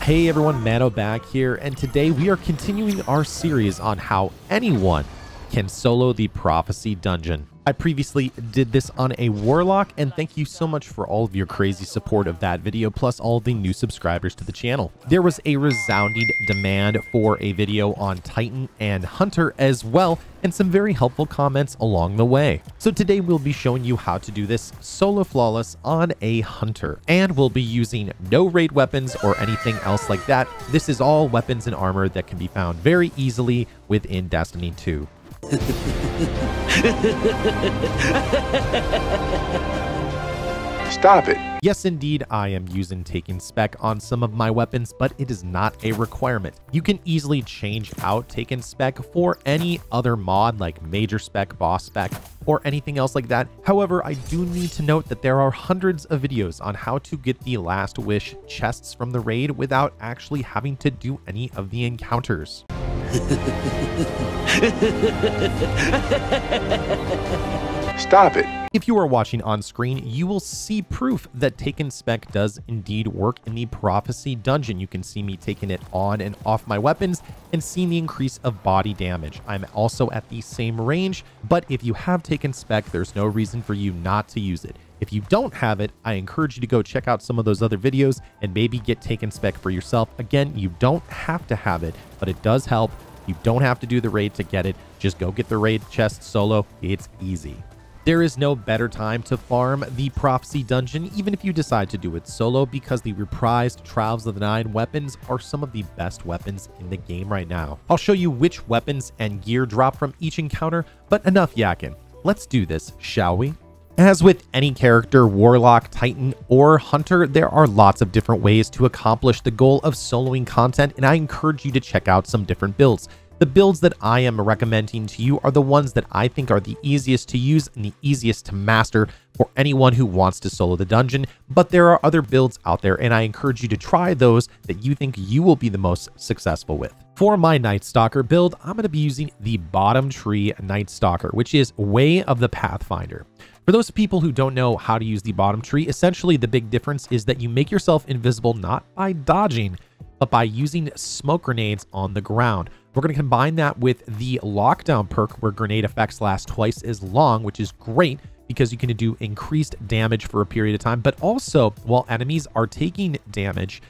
Hey everyone, Mano back here, and today we are continuing our series on how anyone can solo the Prophecy Dungeon. I previously did this on a Warlock, and thank you so much for all of your crazy support of that video, plus all the new subscribers to the channel. There was a resounding demand for a video on Titan and Hunter as well, and some very helpful comments along the way. So today we'll be showing you how to do this solo flawless on a Hunter, and we'll be using no raid weapons or anything else like that. This is all weapons and armor that can be found very easily within Destiny 2. Stop it. Yes, indeed, I am using Taken Spec on some of my weapons, but it is not a requirement. You can easily change out Taken Spec for any other mod like Major Spec, Boss Spec, or anything else like that. However, I do need to note that there are hundreds of videos on how to get the Last Wish chests from the raid without actually having to do any of the encounters. Stop it. If you are watching on screen, you will see proof that Taken Spec does indeed work in the Prophecy Dungeon. You can see me taking it on and off my weapons and seeing the increase of body damage. I'm also at the same range, but if you have Taken Spec, there's no reason for you not to use it. If you don't have it, I encourage you to go check out some of those other videos and maybe get Taken Spec for yourself. Again, you don't have to have it, but it does help. You don't have to do the raid to get it. Just go get the raid chest solo. It's easy. There is no better time to farm the Prophecy Dungeon, even if you decide to do it solo, because the reprised Trials of the Nine weapons are some of the best weapons in the game right now. I'll show you which weapons and gear drop from each encounter, but enough yakking. Let's do this, shall we? As with any character, Warlock, Titan, or Hunter, there are lots of different ways to accomplish the goal of soloing content, and I encourage you to check out some different builds. The builds that I am recommending to you are the ones that I think are the easiest to use and the easiest to master for anyone who wants to solo the dungeon, but there are other builds out there and I encourage you to try those that you think you will be the most successful with. For my Night Stalker build, I'm going to be using the Bottom Tree Night Stalker, which is Way of the Pathfinder. For those people who don't know how to use the bottom tree, essentially the big difference is that you make yourself invisible not by dodging, but by using smoke grenades on the ground. We're going to combine that with the lockdown perk where grenade effects last twice as long, which is great because you can do increased damage for a period of time. But also, while enemies are taking damage,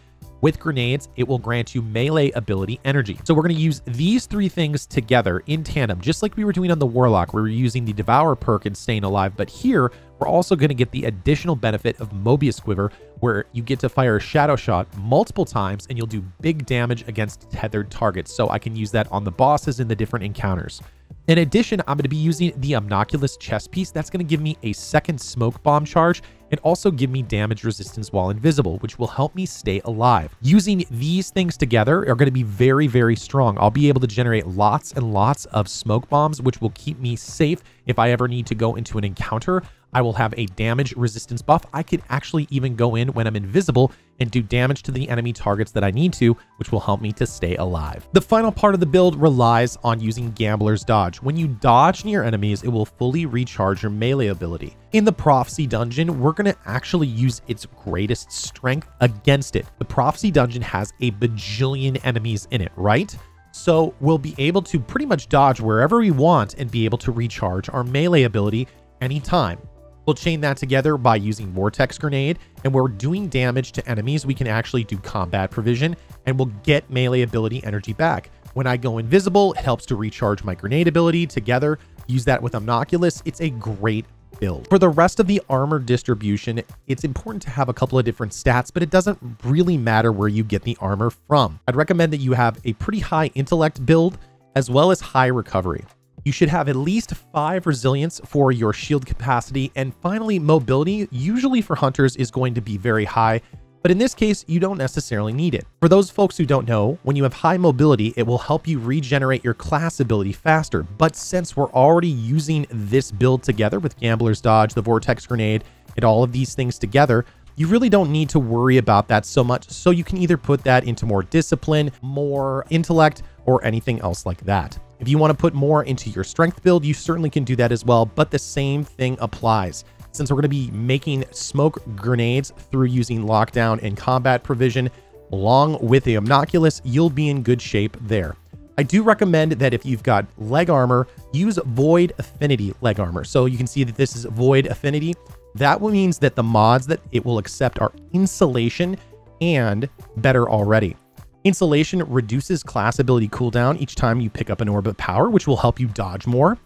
with grenades, it will grant you melee ability energy. So we're going to use these three things together in tandem, just like we were doing on the Warlock. Where We were using the Devour perk and staying alive, but here we're also going to get the additional benefit of Mobius Quiver, where you get to fire a Shadow Shot multiple times and you'll do big damage against tethered targets. So I can use that on the bosses in the different encounters. In addition, I'm going to be using the Omnioculus chest piece. That's going to give me a second smoke bomb charge and also give me damage resistance while invisible, which will help me stay alive. Using these things together are going to be very, very strong. I'll be able to generate lots and lots of smoke bombs, which will keep me safe if I ever need to go into an encounter. I will have a damage resistance buff. I could actually even go in when I'm invisible and do damage to the enemy targets that I need to, which will help me to stay alive. The final part of the build relies on using Gambler's Dodge. When you dodge near enemies, it will fully recharge your melee ability. In the Prophecy Dungeon, we're going to actually use its greatest strength against it. The Prophecy Dungeon has a bajillion enemies in it, right? So we'll be able to pretty much dodge wherever we want and be able to recharge our melee ability anytime. We'll chain that together by using Vortex Grenade, and we're doing damage to enemies, we can actually do combat provision, and we'll get melee ability energy back. When I go invisible, it helps to recharge my grenade ability together. Use that with Omnioculus. It's a great build. For the rest of the armor distribution, it's important to have a couple of different stats, but it doesn't really matter where you get the armor from. I'd recommend that you have a pretty high intellect build as well as high recovery. You should have at least five resilience for your shield capacity. And finally, mobility, usually for hunters, is going to be very high. But in this case, you don't necessarily need it. For those folks who don't know, when you have high mobility, it will help you regenerate your class ability faster. But since we're already using this build together with Gambler's Dodge, the Vortex Grenade, and all of these things together, you really don't need to worry about that so much. So you can either put that into more discipline, more intellect, or anything else like that. If you want to put more into your strength build, you certainly can do that as well, but the same thing applies. Since we're going to be making smoke grenades through using lockdown and combat provision, along with the Omnioculus, you'll be in good shape there. I do recommend that if you've got leg armor, use Void Affinity leg armor. So you can see that this is Void Affinity. That means that the mods that it will accept are Insulation and Better Already. Insulation reduces class ability cooldown each time you pick up an orb of power, which will help you dodge more.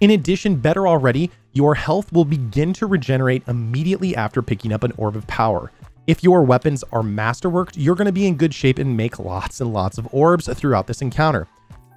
In addition, Better Already, your health will begin to regenerate immediately after picking up an orb of power. If your weapons are masterworked, you're going to be in good shape and make lots and lots of orbs throughout this encounter.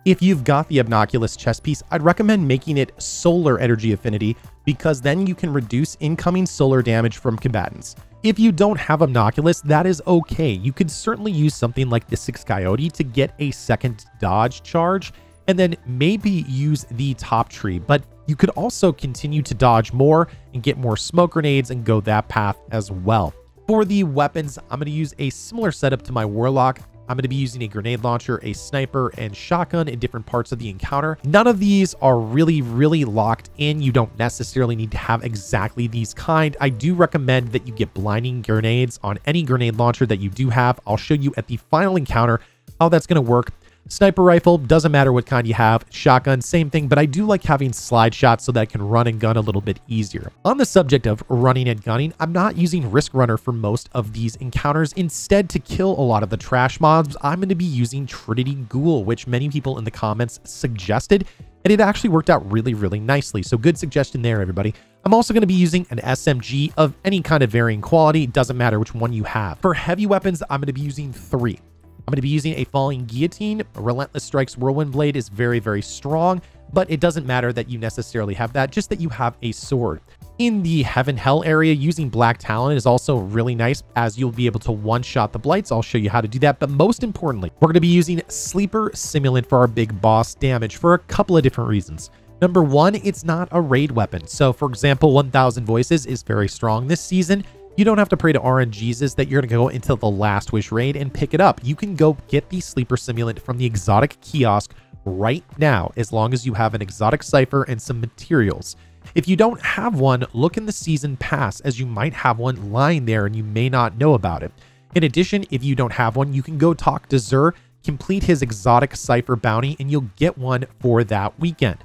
If you've got the Omnioculus chest piece, I'd recommend making it solar energy affinity because then you can reduce incoming solar damage from combatants. If you don't have Omnioculus, that is okay. You could certainly use something like the Six Coyote to get a second dodge charge and then maybe use the top tree, but you could also continue to dodge more and get more smoke grenades and go that path as well. For the weapons, I'm going to use a similar setup to my Warlock. I'm going to be using a grenade launcher, a sniper, and shotgun in different parts of the encounter. None of these are really, really locked in. You don't necessarily need to have exactly these kind. I do recommend that you get blinding grenades on any grenade launcher that you do have. I'll show you at the final encounter how that's going to work. Sniper rifle, doesn't matter what kind you have. Shotgun, same thing, but I do like having slide shots so that I can run and gun a little bit easier. On the subject of running and gunning, I'm not using Risk Runner for most of these encounters. Instead, to kill a lot of the trash mobs, I'm going to be using Trinity Ghoul, which many people in the comments suggested, and it actually worked out really, really nicely. So good suggestion there, everybody. I'm also going to be using an SMG of any kind of varying quality. Doesn't matter which one you have. For heavy weapons, I'm going to be using three. I'm going to be using a Falling Guillotine. Relentless Strikes Whirlwind Blade is very, very strong, but it doesn't matter that you necessarily have that, just that you have a sword. In the Heaven Hell area, using Black Talon is also really nice as you'll be able to one-shot the Blights. I'll show you how to do that. But most importantly, we're going to be using Sleeper Simulant for our big boss damage for a couple of different reasons. Number one, it's not a raid weapon. So for example, 1000 Voices is very strong this season you don't have to pray to RNGesus that you're going to go into the Last Wish raid and pick it up. You can go get the Sleeper Simulant from the exotic kiosk right now, as long as you have an exotic cipher and some materials. If you don't have one, look in the season pass, as you might have one lying there and you may not know about it. In addition, if you don't have one, you can go talk to Xur, complete his exotic cipher bounty, and you'll get one for that weekend.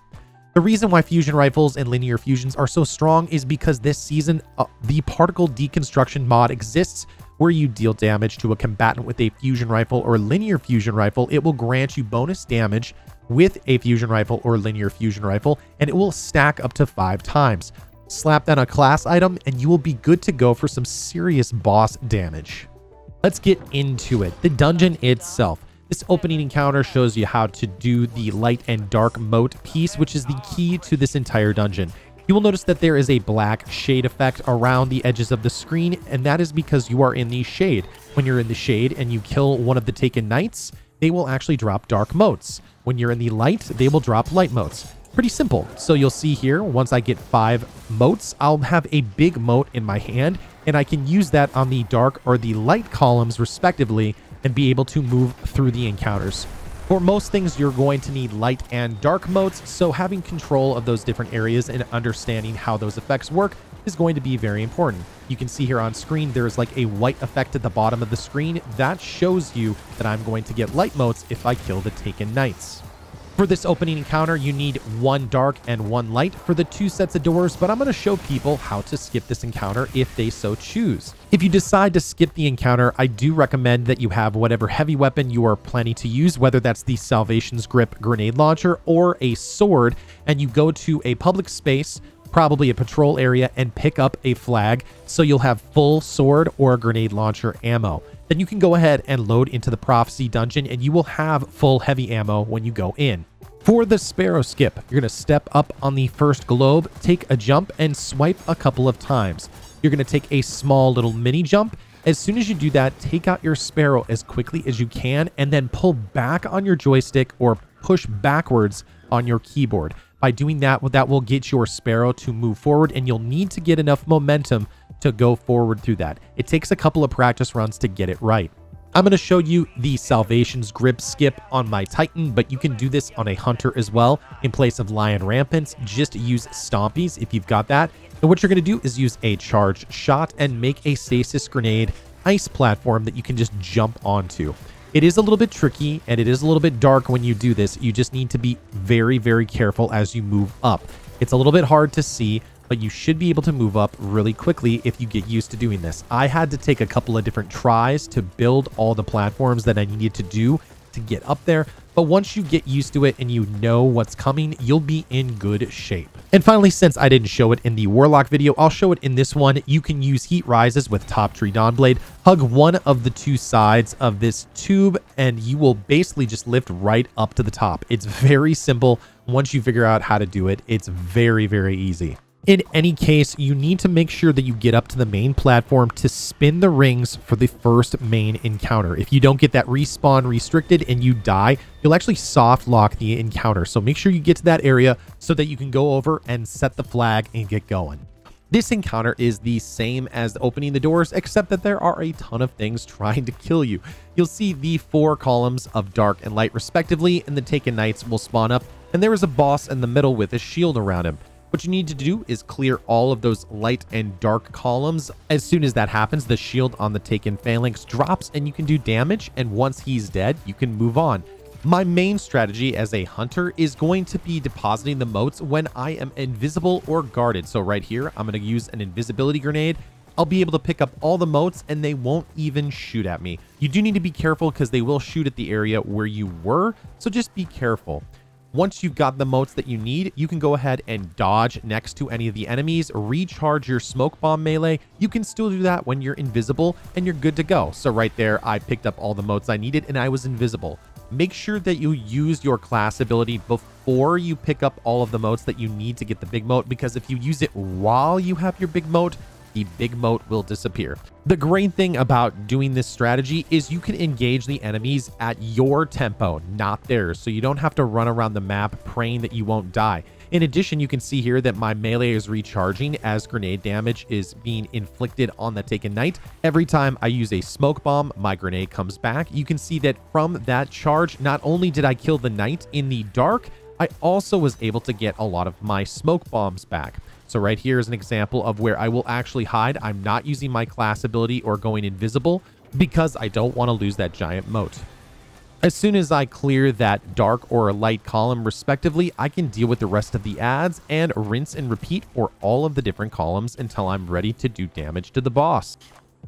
The reason why fusion rifles and linear fusions are so strong is because this season, uh, the particle deconstruction mod exists where you deal damage to a combatant with a fusion rifle or linear fusion rifle. It will grant you bonus damage with a fusion rifle or linear fusion rifle, and it will stack up to five times. Slap that on a class item, and you will be good to go for some serious boss damage. Let's get into it. The dungeon itself. This opening encounter shows you how to do the light and dark mote piece, which is the key to this entire dungeon. You will notice that there is a black shade effect around the edges of the screen, and that is because you are in the shade. When you're in the shade and you kill one of the taken knights, they will actually drop dark motes. When you're in the light, they will drop light motes. Pretty simple. So you'll see here, once I get five motes, I'll have a big mote in my hand, and I can use that on the dark or the light columns respectively and be able to move through the encounters. For most things, you're going to need light and dark modes, so having control of those different areas and understanding how those effects work is going to be very important. You can see here on screen, there's like a white effect at the bottom of the screen. That shows you that I'm going to get light modes if I kill the Taken Knights. For this opening encounter, you need one dark and one light for the two sets of doors, but I'm going to show people how to skip this encounter if they so choose. If you decide to skip the encounter, I do recommend that you have whatever heavy weapon you are planning to use, whether that's the Salvation's Grip grenade launcher or a sword, and you go to a public space, probably a patrol area, and pick up a flag so you'll have full sword or grenade launcher ammo then you can go ahead and load into the Prophecy Dungeon and you will have full heavy ammo when you go in. For the Sparrow Skip, you're going to step up on the first globe, take a jump, and swipe a couple of times. You're going to take a small little mini jump. As soon as you do that, take out your Sparrow as quickly as you can, and then pull back on your joystick or push backwards on your keyboard. By doing that, that will get your Sparrow to move forward, and you'll need to get enough momentum to go forward through that. It takes a couple of practice runs to get it right. I'm going to show you the Salvation's Grip skip on my Titan, but you can do this on a Hunter as well. In place of Lion Rampants, just use Stompies if you've got that. And what you're going to do is use a charge shot and make a stasis grenade ice platform that you can just jump onto. It is a little bit tricky and it is a little bit dark when you do this. You just need to be very, very careful as you move up. It's a little bit hard to see, but you should be able to move up really quickly if you get used to doing this. I had to take a couple of different tries to build all the platforms that I needed to do to get up there, but once you get used to it and you know what's coming, you'll be in good shape. And finally, since I didn't show it in the Warlock video, I'll show it in this one. You can use Heat Rises with Top Tree Dawnblade, hug one of the two sides of this tube, and you will basically just lift right up to the top. It's very simple. Once you figure out how to do it, it's very, very easy. In any case, you need to make sure that you get up to the main platform to spin the rings for the first main encounter. If you don't get that respawn restricted and you die, you'll actually soft lock the encounter. So make sure you get to that area so that you can go over and set the flag and get going. This encounter is the same as opening the doors, except that there are a ton of things trying to kill you. You'll see the four columns of dark and light respectively, and the Taken Knights will spawn up, and there is a boss in the middle with a shield around him. What you need to do is clear all of those light and dark columns. As soon as that happens, the shield on the taken phalanx drops and you can do damage. And once he's dead, you can move on. My main strategy as a hunter is going to be depositing the motes when I am invisible or guarded. So right here, I'm going to use an invisibility grenade. I'll be able to pick up all the motes and they won't even shoot at me. You do need to be careful because they will shoot at the area where you were. So just be careful. Once you've got the motes that you need, you can go ahead and dodge next to any of the enemies, recharge your smoke bomb melee. You can still do that when you're invisible and you're good to go. So right there, I picked up all the motes I needed and I was invisible. Make sure that you use your class ability before you pick up all of the motes that you need to get the big mote because if you use it while you have your big mote, the big mote will disappear. The great thing about doing this strategy is you can engage the enemies at your tempo, not theirs, so you don't have to run around the map praying that you won't die. In addition, you can see here that my melee is recharging as grenade damage is being inflicted on the Taken Knight. Every time I use a smoke bomb, my grenade comes back. You can see that from that charge, not only did I kill the Knight in the dark, I also was able to get a lot of my smoke bombs back. So right here is an example of where I will actually hide. I'm not using my class ability or going invisible because I don't want to lose that giant mote. As soon as I clear that dark or light column respectively, I can deal with the rest of the ads and rinse and repeat for all of the different columns until I'm ready to do damage to the boss.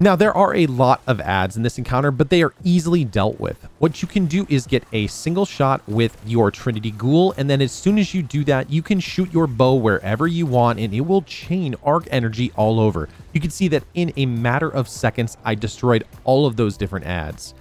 Now, there are a lot of ads in this encounter, but they are easily dealt with. What you can do is get a single shot with your Trinity Ghoul, and then as soon as you do that, you can shoot your bow wherever you want, and it will chain arc energy all over. You can see that in a matter of seconds, I destroyed all of those different ads.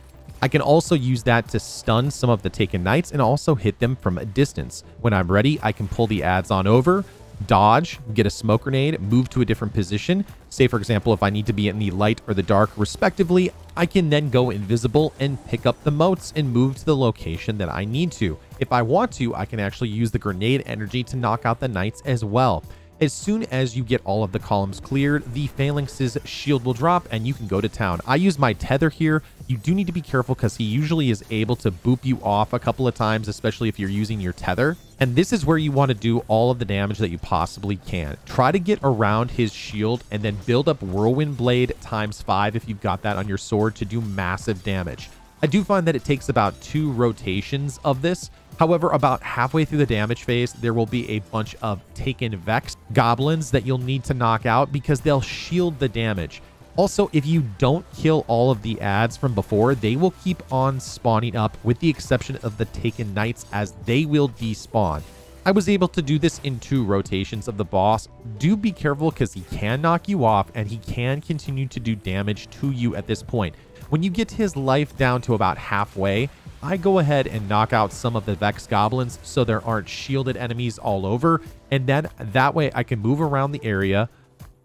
I can also use that to stun some of the Taken Knights and also hit them from a distance. When I'm ready, I can pull the ads on over, dodge, get a smoke grenade, move to a different position. Say, for example, if I need to be in the light or the dark, respectively, I can then go invisible and pick up the motes and move to the location that I need to. If I want to, I can actually use the grenade energy to knock out the knights as well. As soon as you get all of the columns cleared, the Phalanx's shield will drop and you can go to town. I use my tether here. You do need to be careful because he usually is able to boop you off a couple of times, especially if you're using your tether. And this is where you want to do all of the damage that you possibly can. Try to get around his shield and then build up Whirlwind Blade times five if you've got that on your sword to do massive damage. I do find that it takes about two rotations of this. However, about halfway through the damage phase, there will be a bunch of Taken Vex goblins that you'll need to knock out because they'll shield the damage. Also, if you don't kill all of the ads from before, they will keep on spawning up with the exception of the Taken Knights as they will despawn. I was able to do this in two rotations of the boss. Do be careful because he can knock you off and he can continue to do damage to you at this point. When you get his life down to about halfway, I go ahead and knock out some of the Vex Goblins so there aren't shielded enemies all over. And then that way I can move around the area,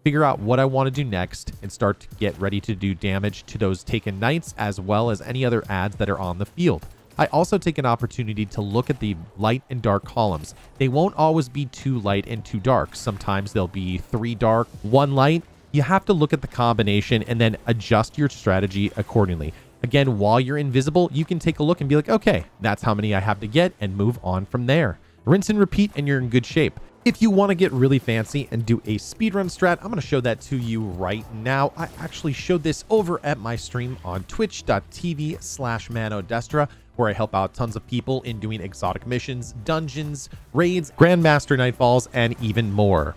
figure out what I want to do next, and start to get ready to do damage to those Taken Knights as well as any other ads that are on the field. I also take an opportunity to look at the light and dark columns. They won't always be two light and two dark. Sometimes they'll be three dark, one light, you have to look at the combination and then adjust your strategy accordingly. Again, while you're invisible, you can take a look and be like, okay, that's how many I have to get and move on from there. Rinse and repeat and you're in good shape. If you want to get really fancy and do a speedrun strat, I'm going to show that to you right now. I actually showed this over at my stream on twitch.tv slash manodestra, where I help out tons of people in doing exotic missions, dungeons, raids, Grandmaster Nightfalls, and even more.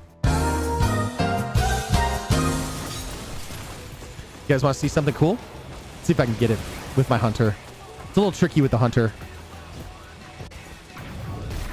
You guys want to see something cool? See if I can get it with my hunter. It's a little tricky with the hunter.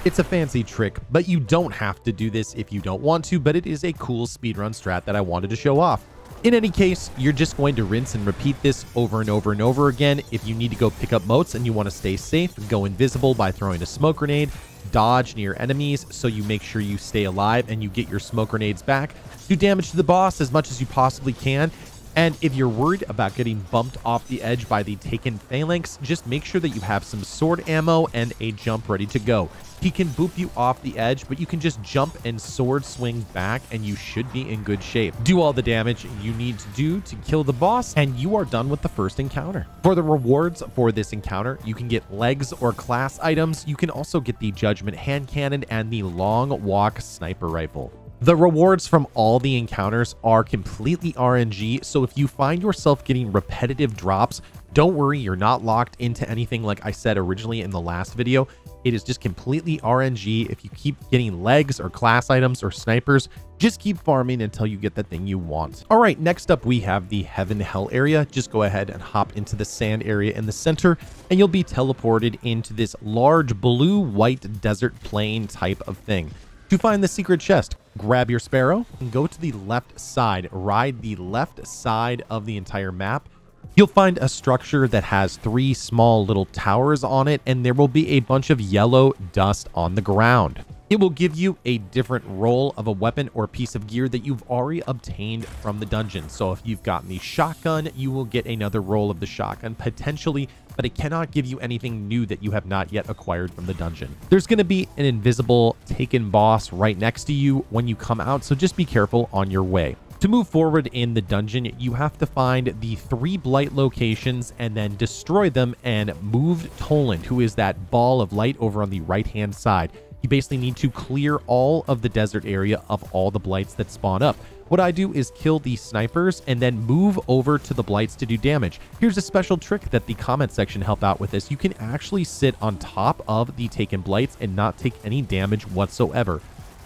It's a fancy trick, but you don't have to do this if you don't want to, but it is a cool speedrun strat that I wanted to show off. In any case, you're just going to rinse and repeat this over and over and over again. If you need to go pick up motes and you want to stay safe, go invisible by throwing a smoke grenade, dodge near enemies so you make sure you stay alive and you get your smoke grenades back, do damage to the boss as much as you possibly can, and if you're worried about getting bumped off the edge by the taken phalanx, just make sure that you have some sword ammo and a jump ready to go. He can boop you off the edge, but you can just jump and sword swing back and you should be in good shape. Do all the damage you need to do to kill the boss and you are done with the first encounter. For the rewards for this encounter, you can get legs or class items. You can also get the Judgment Hand Cannon and the Long Walk Sniper Rifle. The rewards from all the encounters are completely RNG, so if you find yourself getting repetitive drops, don't worry, you're not locked into anything like I said originally in the last video. It is just completely RNG. If you keep getting legs or class items or snipers, just keep farming until you get the thing you want. All right, next up we have the Heaven Hell area. Just go ahead and hop into the sand area in the center, and you'll be teleported into this large blue-white desert plain type of thing. To find the secret chest, grab your sparrow and go to the left side. Ride the left side of the entire map. You'll find a structure that has three small little towers on it, and there will be a bunch of yellow dust on the ground. It will give you a different roll of a weapon or piece of gear that you've already obtained from the dungeon. So if you've gotten the shotgun, you will get another roll of the shotgun, potentially, but it cannot give you anything new that you have not yet acquired from the dungeon. There's going to be an invisible taken boss right next to you when you come out, so just be careful on your way. To move forward in the dungeon, you have to find the three Blight locations and then destroy them and move Toland, who is that ball of light over on the right-hand side. You basically need to clear all of the desert area of all the blights that spawn up. What I do is kill the snipers and then move over to the blights to do damage. Here's a special trick that the comment section helped out with this. You can actually sit on top of the taken blights and not take any damage whatsoever.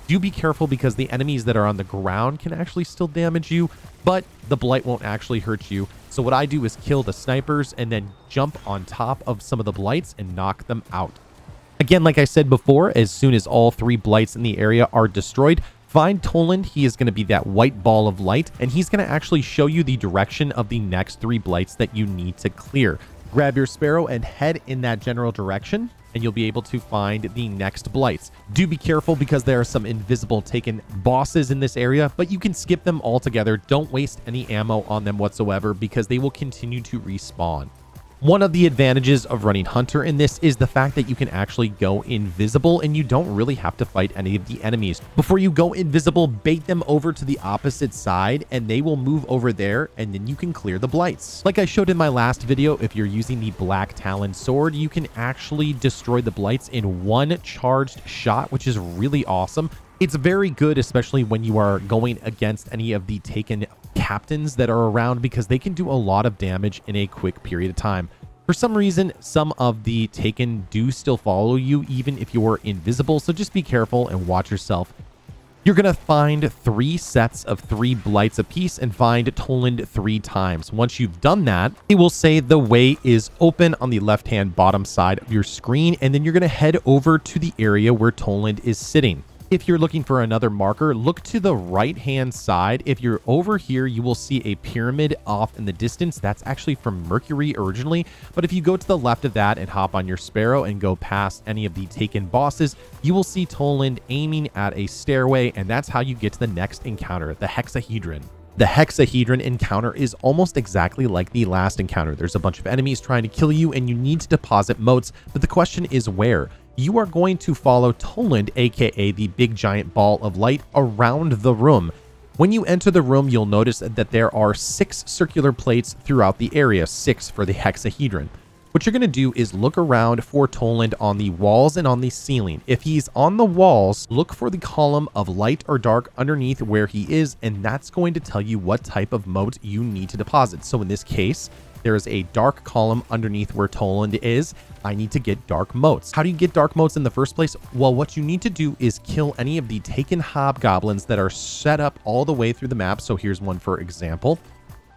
Do be careful because the enemies that are on the ground can actually still damage you, but the blight won't actually hurt you. So what I do is kill the snipers and then jump on top of some of the blights and knock them out. Again, like I said before, as soon as all three blights in the area are destroyed, find Toland. He is going to be that white ball of light, and he's going to actually show you the direction of the next three blights that you need to clear. Grab your sparrow and head in that general direction, and you'll be able to find the next blights. Do be careful because there are some invisible taken bosses in this area, but you can skip them altogether. Don't waste any ammo on them whatsoever because they will continue to respawn. One of the advantages of running Hunter in this is the fact that you can actually go invisible and you don't really have to fight any of the enemies. Before you go invisible, bait them over to the opposite side and they will move over there and then you can clear the blights. Like I showed in my last video, if you're using the Black Talon sword, you can actually destroy the blights in one charged shot, which is really awesome. It's very good, especially when you are going against any of the taken captains that are around because they can do a lot of damage in a quick period of time. For some reason, some of the Taken do still follow you even if you're invisible, so just be careful and watch yourself. You're going to find three sets of three blights apiece and find Toland three times. Once you've done that, it will say the way is open on the left-hand bottom side of your screen, and then you're going to head over to the area where Toland is sitting. If you're looking for another marker, look to the right-hand side. If you're over here, you will see a pyramid off in the distance. That's actually from Mercury originally. But if you go to the left of that and hop on your Sparrow and go past any of the taken bosses, you will see Toland aiming at a stairway, and that's how you get to the next encounter, the Hexahedron. The hexahedron encounter is almost exactly like the last encounter. There's a bunch of enemies trying to kill you and you need to deposit motes, but the question is where? You are going to follow Toland, aka the big giant ball of light, around the room. When you enter the room, you'll notice that there are six circular plates throughout the area, six for the hexahedron. what you're going to do is look around for Toland on the walls and on the ceiling. If he's on the walls, look for the column of light or dark underneath where he is, and that's going to tell you what type of mote you need to deposit. So in this case, there is a dark column underneath where Toland is. I need to get dark motes. How do you get dark motes in the first place? Well, what you need to do is kill any of the taken hobgoblins that are set up all the way through the map. So here's one for example.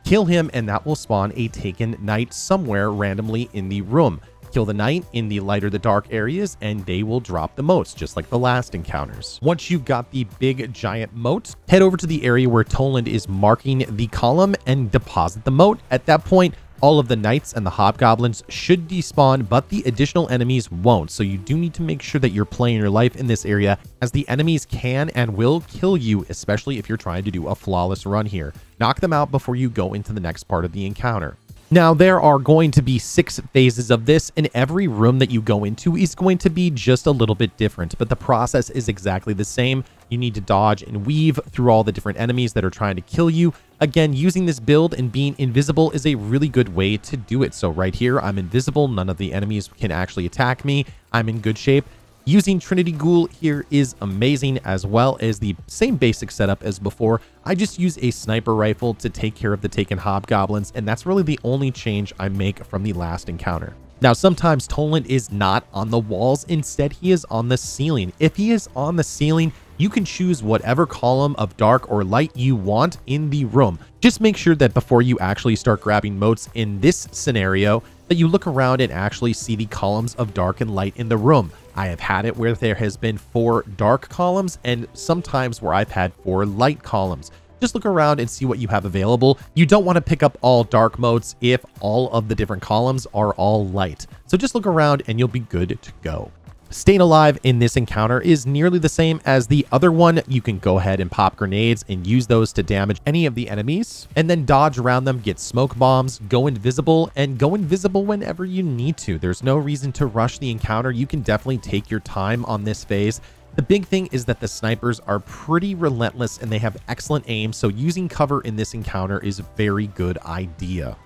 Kill him and that will spawn a taken knight somewhere randomly in the room. Kill the knight in the lighter the dark areas and they will drop the motes, just like the last encounters. Once you've got the big giant mote, head over to the area where Toland is marking the column and deposit the mote. At that point, all of the knights and the hobgoblins should despawn, but the additional enemies won't. So you do need to make sure that you're playing your life in this area as the enemies can and will kill you, especially if you're trying to do a flawless run here. Knock them out before you go into the next part of the encounter. Now, there are going to be six phases of this, and every room that you go into is going to be just a little bit different, but the process is exactly the same. You need to dodge and weave through all the different enemies that are trying to kill you. Again, using this build and being invisible is a really good way to do it. So right here, I'm invisible. None of the enemies can actually attack me. I'm in good shape. Using Trinity Ghoul here is amazing as well as the same basic setup as before. I just use a sniper rifle to take care of the taken hobgoblins and that's really the only change I make from the last encounter. Now, sometimes Toland is not on the walls. Instead, he is on the ceiling. If he is on the ceiling, you can choose whatever column of dark or light you want in the room. Just make sure that before you actually start grabbing motes in this scenario, that you look around and actually see the columns of dark and light in the room. I have had it where there has been four dark columns and sometimes where I've had four light columns. Just look around and see what you have available. You don't want to pick up all dark modes if all of the different columns are all light. So just look around and you'll be good to go. Staying alive in this encounter is nearly the same as the other one. You can go ahead and pop grenades and use those to damage any of the enemies and then dodge around them, get smoke bombs, go invisible, and go invisible whenever you need to. There's no reason to rush the encounter. You can definitely take your time on this phase. The big thing is that the snipers are pretty relentless and they have excellent aim, so using cover in this encounter is a very good idea.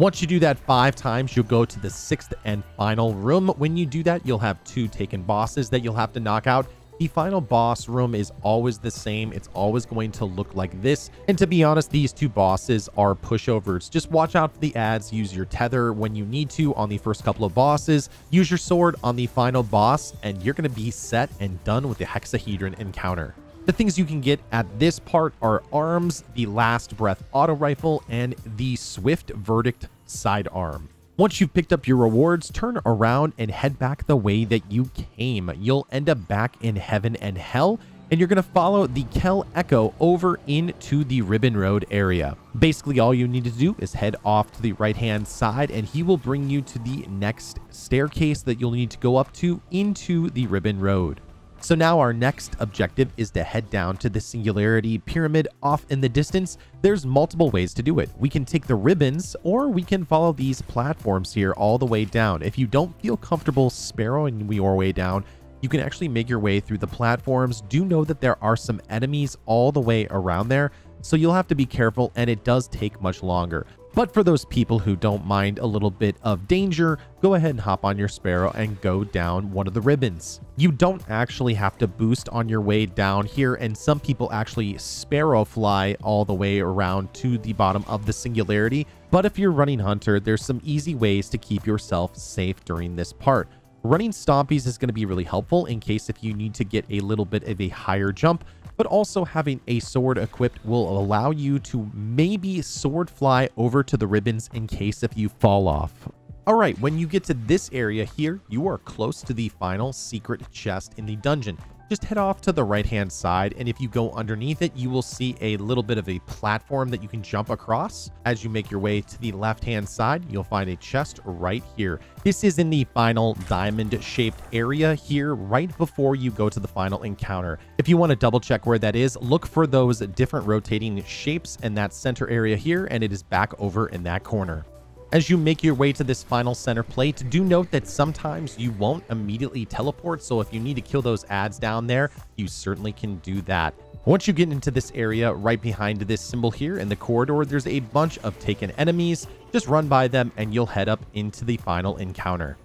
Once you do that five times, you'll go to the sixth and final room. When you do that, you'll have two taken bosses that you'll have to knock out. The final boss room is always the same. It's always going to look like this. And to be honest, these two bosses are pushovers. Just watch out for the ads. Use your tether when you need to on the first couple of bosses. Use your sword on the final boss, and you're going to be set and done with the hexahedron encounter. The things you can get at this part are arms, the last breath auto rifle, and the swift verdict sidearm. Once you've picked up your rewards, turn around and head back the way that you came. You'll end up back in heaven and hell, and you're going to follow the Kell Echo over into the Ribbon Road area. Basically, all you need to do is head off to the right-hand side, and he will bring you to the next staircase that you'll need to go up to into the Ribbon Road. So now our next objective is to head down to the Singularity Pyramid off in the distance. There's multiple ways to do it. We can take the ribbons or we can follow these platforms here all the way down. If you don't feel comfortable sparrowing your way down, you can actually make your way through the platforms. Do know that there are some enemies all the way around there, so you'll have to be careful and it does take much longer. But for those people who don't mind a little bit of danger, go ahead and hop on your Sparrow and go down one of the ribbons. You don't actually have to boost on your way down here, and some people actually Sparrow fly all the way around to the bottom of the Singularity. But if you're running Hunter, there's some easy ways to keep yourself safe during this part. Running Stompies is going to be really helpful in case if you need to get a little bit of a higher jump, but also having a sword equipped will allow you to maybe sword fly over to the ribbons in case if you fall off. All right, when you get to this area here, you are close to the final secret chest in the dungeon just head off to the right hand side and if you go underneath it you will see a little bit of a platform that you can jump across. As you make your way to the left hand side you'll find a chest right here. This is in the final diamond shaped area here right before you go to the final encounter. If you want to double check where that is look for those different rotating shapes in that center area here and it is back over in that corner as you make your way to this final center plate, do note that sometimes you won't immediately teleport, so if you need to kill those ads down there, you certainly can do that. Once you get into this area right behind this symbol here in the corridor, there's a bunch of taken enemies. Just run by them and you'll head up into the final encounter.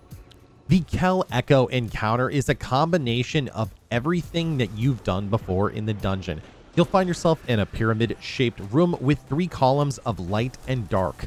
The Kell Echo encounter is a combination of everything that you've done before in the dungeon. You'll find yourself in a pyramid-shaped room with three columns of light and dark.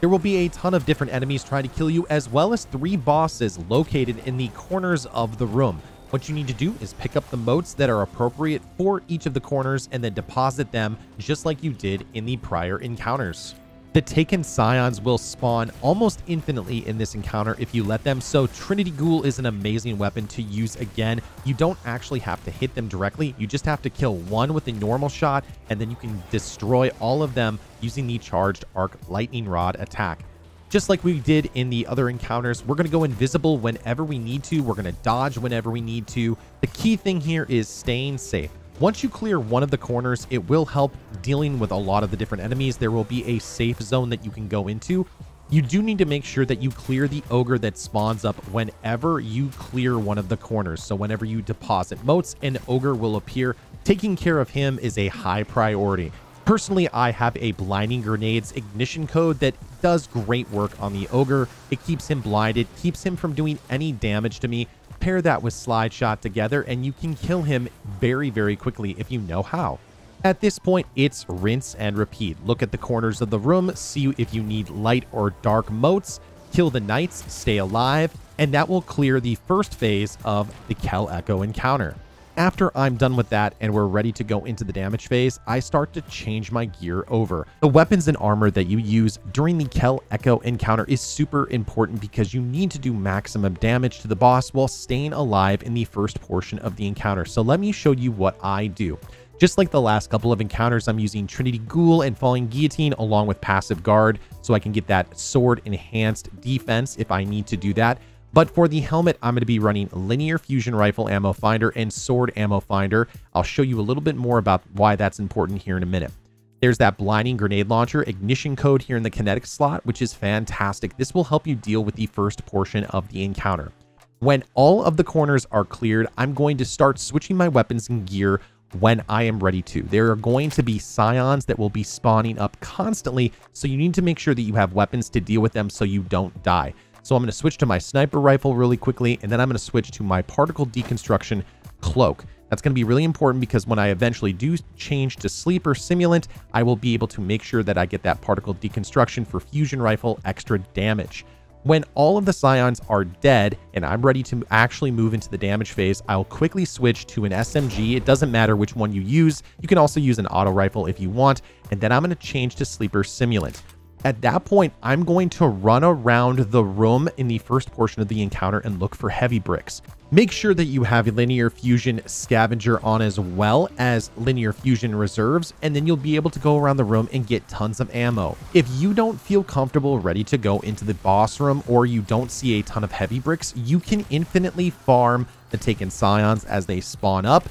There will be a ton of different enemies trying to kill you, as well as three bosses located in the corners of the room. What you need to do is pick up the motes that are appropriate for each of the corners and then deposit them just like you did in the prior encounters. The Taken Psions will spawn almost infinitely in this encounter if you let them, so Trinity Ghoul is an amazing weapon to use again. You don't actually have to hit them directly, you just have to kill one with a normal shot, and then you can destroy all of them using the Charged Arc Lightning Rod attack. Just like we did in the other encounters, we're going to go invisible whenever we need to. We're going to dodge whenever we need to. The key thing here is staying safe. Once you clear one of the corners, it will help dealing with a lot of the different enemies. There will be a safe zone that you can go into. You do need to make sure that you clear the ogre that spawns up whenever you clear one of the corners. So whenever you deposit motes, an ogre will appear. Taking care of him is a high priority. Personally, I have a blinding grenades ignition code that does great work on the ogre. It keeps him blinded, keeps him from doing any damage to me, pair that with slide shot together and you can kill him very, very quickly if you know how. At this point, it's rinse and repeat. Look at the corners of the room, see if you need light or dark motes, kill the knights, stay alive, and that will clear the first phase of the Kell Echo encounter. After I'm done with that and we're ready to go into the damage phase, I start to change my gear over. The weapons and armor that you use during the Kell Echo encounter is super important because you need to do maximum damage to the boss while staying alive in the first portion of the encounter. So let me show you what I do. Just like the last couple of encounters, I'm using Trinity Ghoul and Falling Guillotine along with Passive Guard so I can get that sword enhanced defense if I need to do that. But for the helmet, I'm going to be running linear fusion rifle ammo finder and sword ammo finder. I'll show you a little bit more about why that's important here in a minute. There's that blinding grenade launcher ignition code here in the kinetic slot, which is fantastic. This will help you deal with the first portion of the encounter. When all of the corners are cleared, I'm going to start switching my weapons and gear when I am ready to. There are going to be psions that will be spawning up constantly, so you need to make sure that you have weapons to deal with them so you don't die. So I'm going to switch to my sniper rifle really quickly, and then I'm going to switch to my particle deconstruction cloak. That's going to be really important because when I eventually do change to sleeper simulant, I will be able to make sure that I get that particle deconstruction for fusion rifle extra damage. When all of the psions are dead and I'm ready to actually move into the damage phase, I'll quickly switch to an SMG. It doesn't matter which one you use. You can also use an auto rifle if you want. And then I'm going to change to sleeper simulant. At that point, I'm going to run around the room in the first portion of the encounter and look for heavy bricks. Make sure that you have linear fusion scavenger on as well as linear fusion reserves, and then you'll be able to go around the room and get tons of ammo. If you don't feel comfortable ready to go into the boss room or you don't see a ton of heavy bricks, you can infinitely farm the Taken Psions as they spawn up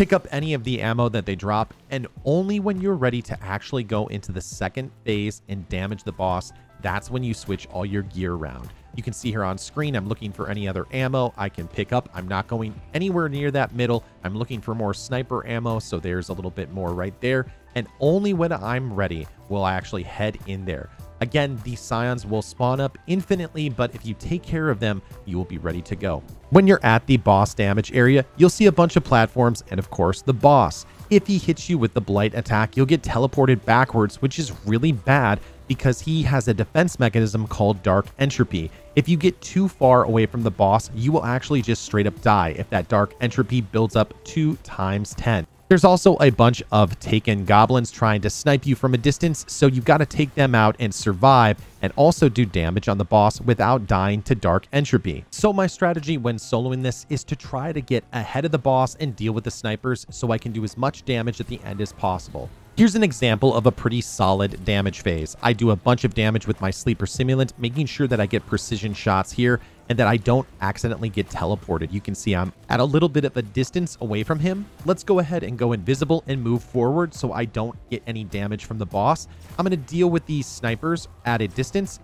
pick up any of the ammo that they drop, and only when you're ready to actually go into the second phase and damage the boss, that's when you switch all your gear around. You can see here on screen, I'm looking for any other ammo I can pick up. I'm not going anywhere near that middle. I'm looking for more sniper ammo, so there's a little bit more right there. And only when I'm ready will I actually head in there. Again, these psions will spawn up infinitely, but if you take care of them, you will be ready to go. When you're at the boss damage area, you'll see a bunch of platforms and of course the boss. If he hits you with the blight attack, you'll get teleported backwards, which is really bad because he has a defense mechanism called dark entropy. If you get too far away from the boss, you will actually just straight up die if that dark entropy builds up 2 times 10. There's also a bunch of taken goblins trying to snipe you from a distance, so you've got to take them out and survive and also do damage on the boss without dying to dark entropy. So my strategy when soloing this is to try to get ahead of the boss and deal with the snipers so I can do as much damage at the end as possible. Here's an example of a pretty solid damage phase. I do a bunch of damage with my sleeper simulant, making sure that I get precision shots here and that I don't accidentally get teleported. You can see I'm at a little bit of a distance away from him. Let's go ahead and go invisible and move forward so I don't get any damage from the boss. I'm going to deal with these snipers at a distance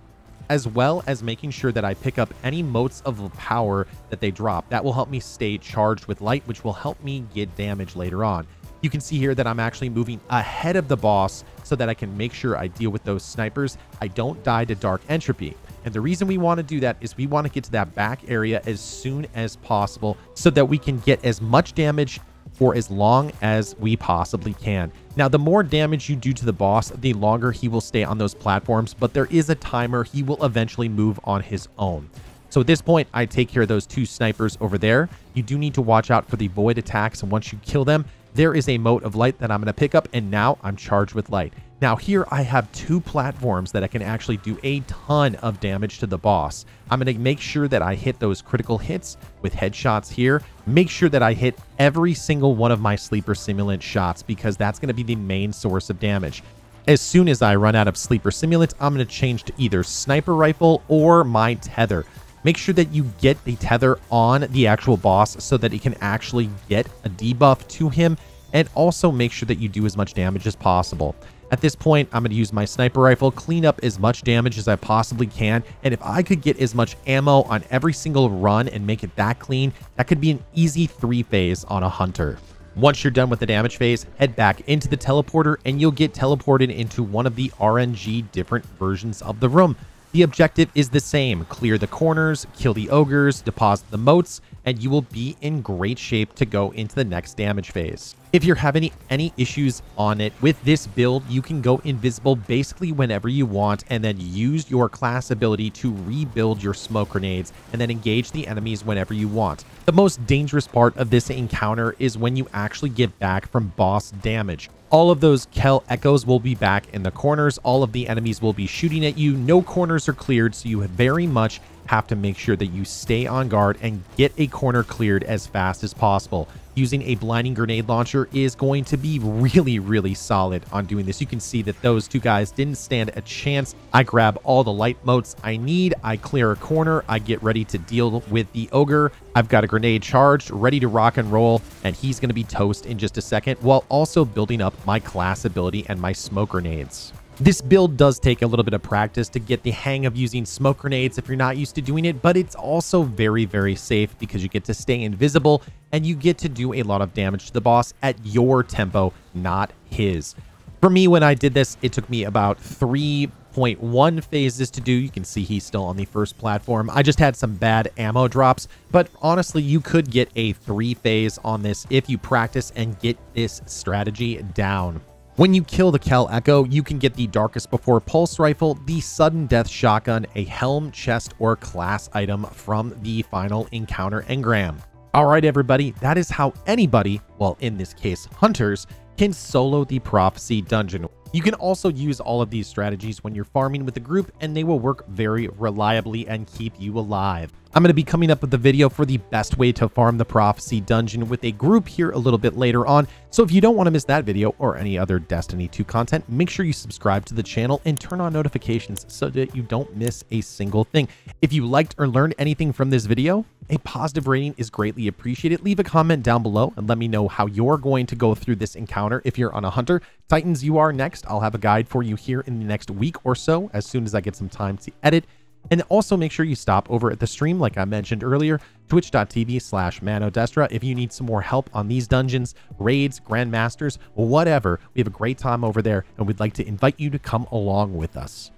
as well as making sure that I pick up any motes of power that they drop. That will help me stay charged with light, which will help me get damage later on. You can see here that I'm actually moving ahead of the boss so that I can make sure I deal with those snipers. I don't die to Dark Entropy. And the reason we want to do that is we want to get to that back area as soon as possible so that we can get as much damage for as long as we possibly can. Now, the more damage you do to the boss, the longer he will stay on those platforms, but there is a timer. He will eventually move on his own. So at this point, I take care of those two snipers over there. You do need to watch out for the void attacks, and once you kill them, there is a mote of light that I'm going to pick up, and now I'm charged with light. Now here I have two platforms that I can actually do a ton of damage to the boss. I'm going to make sure that I hit those critical hits with headshots here. Make sure that I hit every single one of my sleeper simulant shots because that's going to be the main source of damage. As soon as I run out of sleeper simulant, I'm going to change to either sniper rifle or my tether. Make sure that you get the tether on the actual boss so that it can actually get a debuff to him and also make sure that you do as much damage as possible. At this point, I'm going to use my sniper rifle, clean up as much damage as I possibly can, and if I could get as much ammo on every single run and make it that clean, that could be an easy three phase on a hunter. Once you're done with the damage phase, head back into the teleporter and you'll get teleported into one of the RNG different versions of the room. The objective is the same, clear the corners, kill the ogres, deposit the motes, and you will be in great shape to go into the next damage phase. If you're having any issues on it with this build, you can go invisible basically whenever you want and then use your class ability to rebuild your smoke grenades and then engage the enemies whenever you want. The most dangerous part of this encounter is when you actually get back from boss damage. All of those Kell Echoes will be back in the corners. All of the enemies will be shooting at you. No corners are cleared, so you very much have to make sure that you stay on guard and get a corner cleared as fast as possible. Using a blinding grenade launcher is going to be really, really solid on doing this. You can see that those two guys didn't stand a chance. I grab all the light motes I need. I clear a corner. I get ready to deal with the ogre. I've got a grenade charged, ready to rock and roll, and he's going to be toast in just a second while also building up my class ability and my smoke grenades. This build does take a little bit of practice to get the hang of using smoke grenades if you're not used to doing it, but it's also very, very safe because you get to stay invisible and you get to do a lot of damage to the boss at your tempo, not his. For me, when I did this, it took me about 3.1 phases to do. You can see he's still on the first platform. I just had some bad ammo drops, but honestly, you could get a three phase on this if you practice and get this strategy down. When you kill the Kell Echo, you can get the Darkest Before Pulse Rifle, the Sudden Death Shotgun, a helm, chest, or class item from the final encounter engram. Alright everybody, that is how anybody, well in this case hunters, can solo the Prophecy Dungeon. You can also use all of these strategies when you're farming with a group and they will work very reliably and keep you alive. I'm going to be coming up with a video for the best way to farm the Prophecy Dungeon with a group here a little bit later on. So if you don't want to miss that video or any other Destiny 2 content, make sure you subscribe to the channel and turn on notifications so that you don't miss a single thing. If you liked or learned anything from this video, a positive rating is greatly appreciated. Leave a comment down below and let me know how you're going to go through this encounter if you're on a hunter. Titans, you are next. I'll have a guide for you here in the next week or so as soon as I get some time to edit. And also make sure you stop over at the stream, like I mentioned earlier, twitch.tv slash manodestra. If you need some more help on these dungeons, raids, grandmasters, whatever, we have a great time over there and we'd like to invite you to come along with us.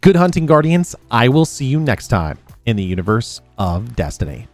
Good hunting, Guardians. I will see you next time in the universe of Destiny.